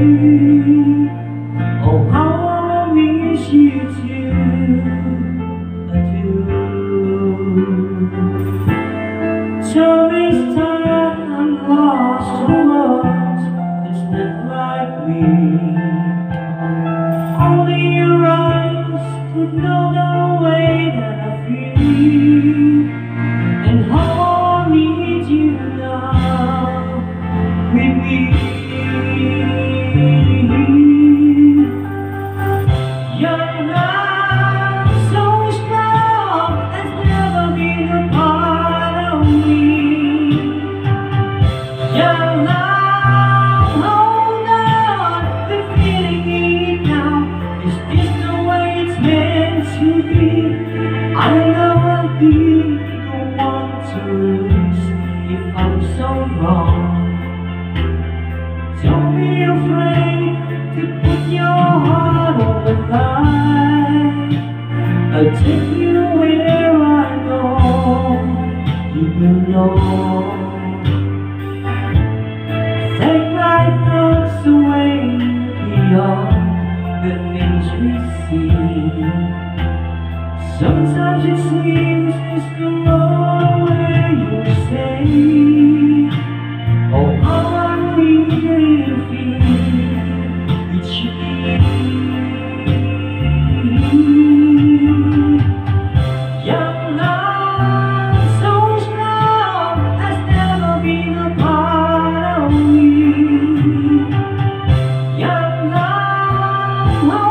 say. Oh, how I miss you too. I do. Time is time, I'm lost to lost. It's not like me. I'll take you where I go. You belong Take my thoughts away Beyond the things we see. Sometimes it seems as good Whoa.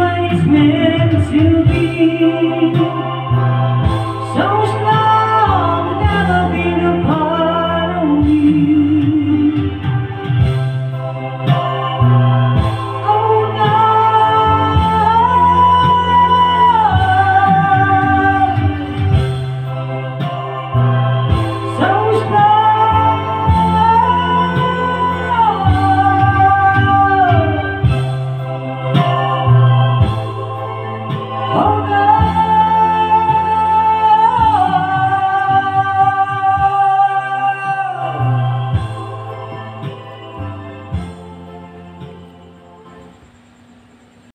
always meant to be.